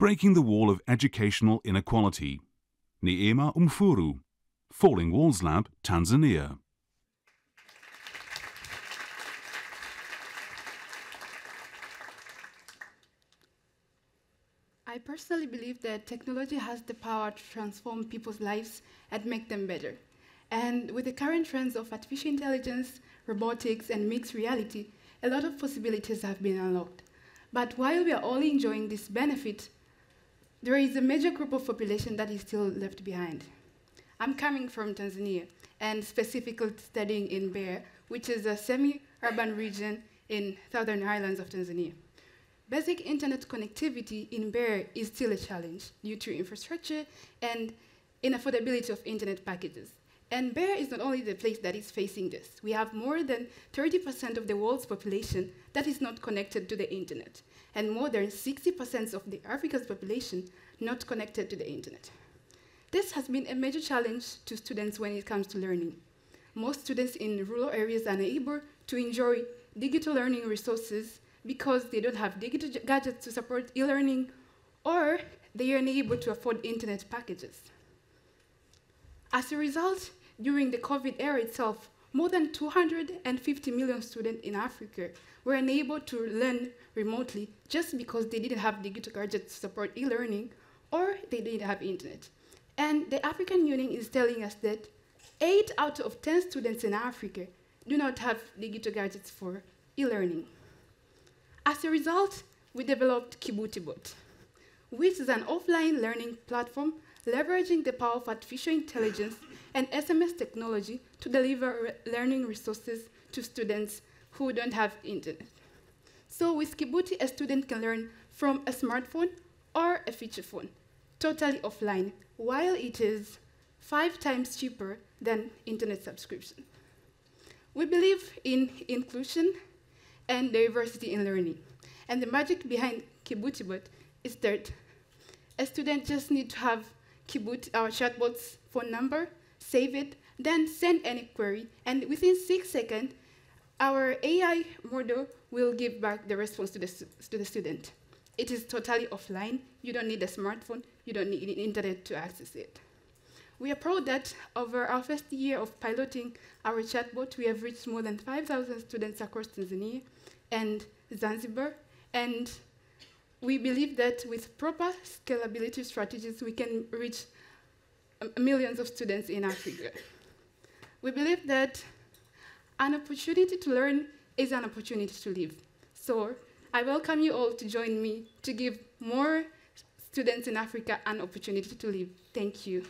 Breaking the Wall of Educational Inequality. Neema Mfuru, Falling Walls Lab, Tanzania. I personally believe that technology has the power to transform people's lives and make them better. And with the current trends of artificial intelligence, robotics, and mixed reality, a lot of possibilities have been unlocked. But while we are all enjoying this benefit, there is a major group of population that is still left behind. I'm coming from Tanzania, and specifically studying in Mbeya, which is a semi-urban region in southern highlands of Tanzania. Basic internet connectivity in Mbeya is still a challenge due to infrastructure and inaffordability of internet packages. And Mbeya is not only the place that is facing this. We have more than 30% of the world's population that is not connected to the internet, and more than 60% of the Africa's population not connected to the internet. This has been a major challenge to students when it comes to learning. Most students in rural areas are unable to enjoy digital learning resources because they don't have digital gadgets to support e-learning or they are unable to afford internet packages. As a result, during the COVID era itself, more than 250 million students in Africa were unable to learn remotely just because they didn't have digital gadgets to support e-learning or they didn't have internet. And the African Union is telling us that 8 out of 10 students in Africa do not have digital gadgets for e-learning. As a result, we developed KibutiBot, which is an offline learning platform leveraging the power of artificial intelligence and SMS technology to deliver re learning resources to students who don't have internet. So with Kibuti, a student can learn from a smartphone or a feature phone, totally offline, while it is five times cheaper than internet subscription. We believe in inclusion and diversity in learning. And the magic behind KibutiBot is that a student just need to have Kibut, uh, our chatbot's phone number, save it, then send any query, and within six seconds, our AI model will give back the response to the, to the student. It is totally offline. You don't need a smartphone. You don't need internet to access it. We are proud that over our first year of piloting our chatbot, we have reached more than 5,000 students across Tanzania and Zanzibar. And we believe that with proper scalability strategies, we can reach um, millions of students in Africa. We believe that an opportunity to learn is an opportunity to live. So I welcome you all to join me to give more students in Africa an opportunity to live. Thank you.